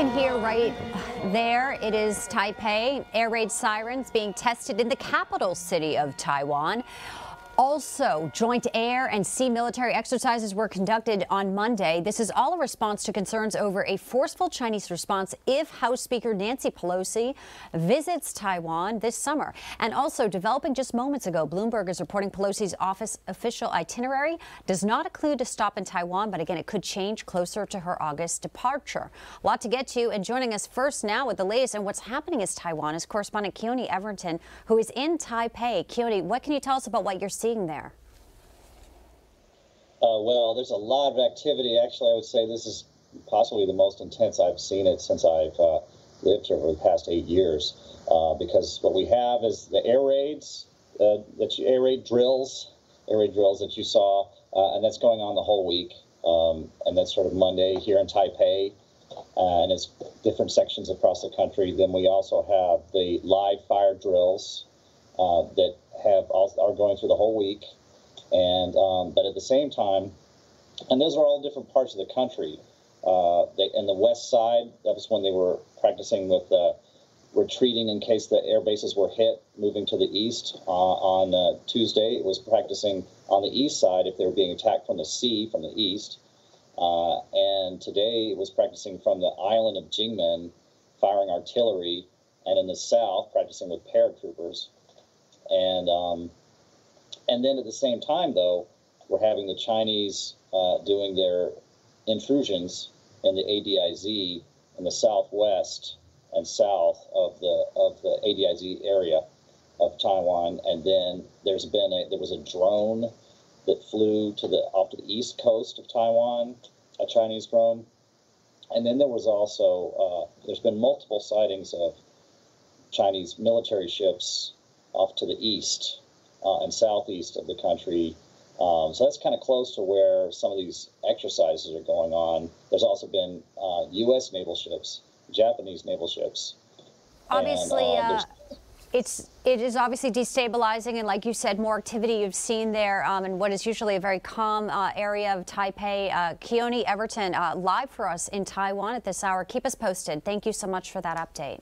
can hear right there, it is Taipei. Air raid sirens being tested in the capital city of Taiwan. Also, joint air and sea military exercises were conducted on Monday. This is all a response to concerns over a forceful Chinese response if House Speaker Nancy Pelosi visits Taiwan this summer. And also, developing just moments ago, Bloomberg is reporting Pelosi's office official itinerary does not include a stop in Taiwan, but again, it could change closer to her August departure. A lot to get to, and joining us first now with the latest and what's happening is Taiwan is correspondent Keoni Everington, who is in Taipei. Keoni, what can you tell us about what you're seeing? Seeing there? Uh, well, there's a lot of activity. Actually, I would say this is possibly the most intense I've seen it since I've uh, lived here for the past eight years. Uh, because what we have is the air raids, uh, that you, air raid drills, air raid drills that you saw, uh, and that's going on the whole week. Um, and that's sort of Monday here in Taipei, uh, and it's different sections across the country. Then we also have the live fire drills that have all, are going through the whole week, and um, but at the same time, and those are all different parts of the country. Uh, they, in the west side, that was when they were practicing with uh, retreating in case the air bases were hit, moving to the east. Uh, on uh, Tuesday, it was practicing on the east side if they were being attacked from the sea from the east. Uh, and today it was practicing from the island of Jingmen, firing artillery, and in the south, practicing with paratroopers. And um, and then at the same time, though, we're having the Chinese uh, doing their intrusions in the ADIZ in the southwest and south of the of the ADIZ area of Taiwan. And then there's been a there was a drone that flew to the off to the east coast of Taiwan, a Chinese drone. And then there was also uh, there's been multiple sightings of Chinese military ships off to the east uh, and southeast of the country. Um, so that's kind of close to where some of these exercises are going on. There's also been uh, U.S. naval ships, Japanese naval ships. Obviously, and, uh, uh it's it is obviously destabilizing, and like you said, more activity you've seen there um, in what is usually a very calm uh, area of Taipei. Uh, Keoni Everington, uh, live for us in Taiwan at this hour. Keep us posted. Thank you so much for that update.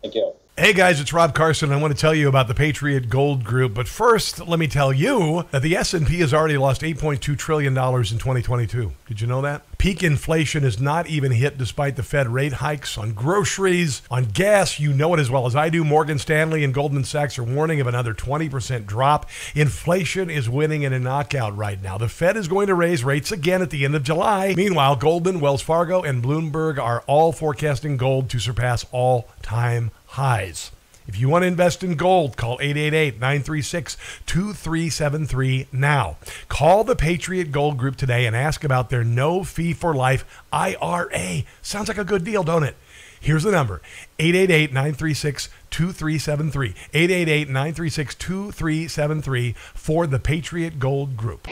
Thank you. Hey guys, it's Rob Carson. I want to tell you about the Patriot Gold Group, but first, let me tell you that the S&P has already lost 8.2 trillion dollars in 2022. Did you know that? Peak inflation is not even hit despite the Fed rate hikes on groceries, on gas. You know it as well as I do. Morgan Stanley and Goldman Sachs are warning of another 20% drop. Inflation is winning in a knockout right now. The Fed is going to raise rates again at the end of July. Meanwhile, Goldman, Wells Fargo, and Bloomberg are all forecasting gold to surpass all-time highs. If you want to invest in gold, call 888 936 2373 now. Call the Patriot Gold Group today and ask about their no fee for life IRA. Sounds like a good deal, don't it? Here's the number 888 936 2373. 888 936 2373 for the Patriot Gold Group.